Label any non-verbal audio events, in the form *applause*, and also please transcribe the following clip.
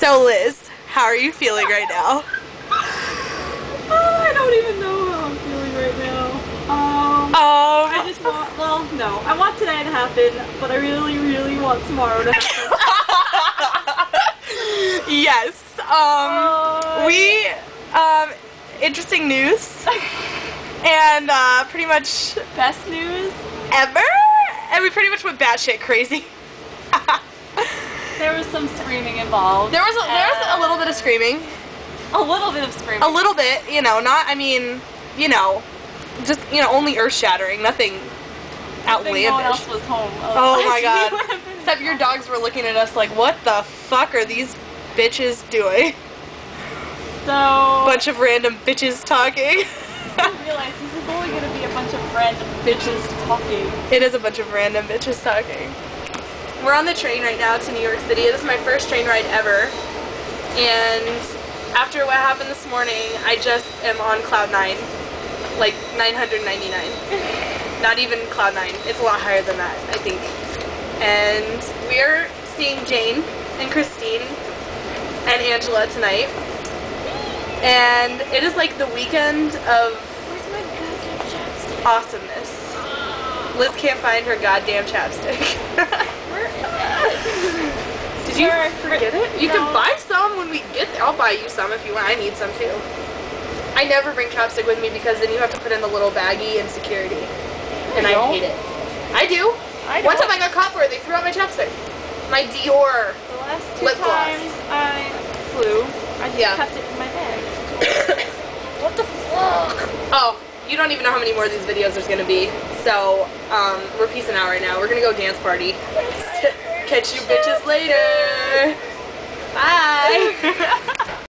So Liz, how are you feeling right now? *sighs* Oh, I don't even know how I'm feeling right now. Um, Um, I just want, well, no. I want today to happen, but I really, really want tomorrow to happen. *laughs* yes. Um, Oh, we um, interesting news, and uh, pretty much Best news, ever, and we pretty much went batshit crazy. *laughs* there was some screaming involved. there was a, there was a little bit of screaming, A little bit of screaming. a little bit, you know, not I mean, you know, just you know, only earth shattering, nothing outlandish. no one else was home. Oh my *laughs* god. we would have been Except your dogs were looking at us like, what the fuck are these bitches doing? So, Bunch of random bitches talking. *laughs* I realize this is only going to be a bunch of random bitches talking. it is a bunch of random bitches talking. We're on the train right now to New York City. This is my first train ride ever. And after what happened this morning, I just am on cloud nine. Like 999. *laughs* Not even cloud nine. It's a lot higher than that, I think. And we're seeing Jane and Christine and Angela tonight. And it is like the weekend of Where's my goddamn chapstick? awesomeness. Liz can't find her goddamn chapstick. Where is it? Did you forget it? You No. can buy some when we get there. I'll buy you some if you want. I need some too. I never bring chapstick with me because then you have to put in the little baggie in security. And I don't. hate it. I do. I One time I got caught for it. They threw out my chapstick. My Dior. The last two Lip gloss. times I flew, I just Yeah. kept it in my bag. *coughs* what the fuck? Oh, you don't even know how many more of these videos there's going to be. So um, we're peacing out right now. We're going to go dance party. *laughs* Catch you bitches later. Bye. *laughs*